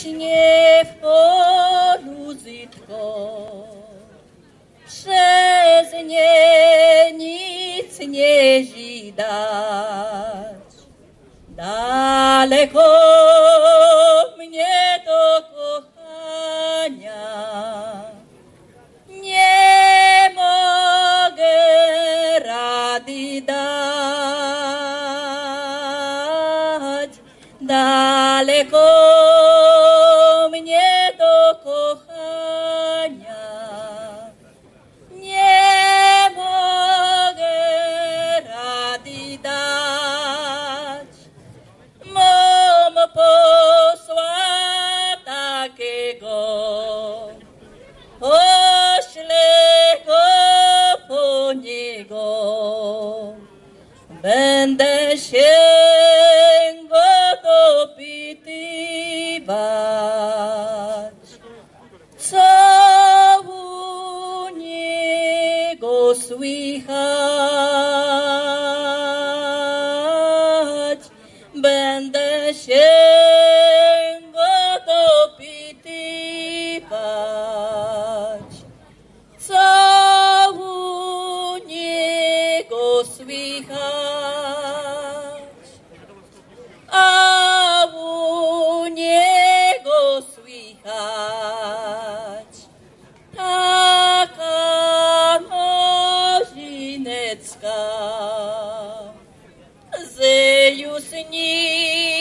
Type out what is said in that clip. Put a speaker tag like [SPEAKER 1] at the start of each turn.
[SPEAKER 1] rośnie w polu zytko. Przez nie nic nie widać. Daleko mnie do kochania. Nie mogę rady dać. Daleko Będę się go dopytywać, słychać, będę się go dopytywać, co u niego słychać, a u niego słychać. Tak. Союз не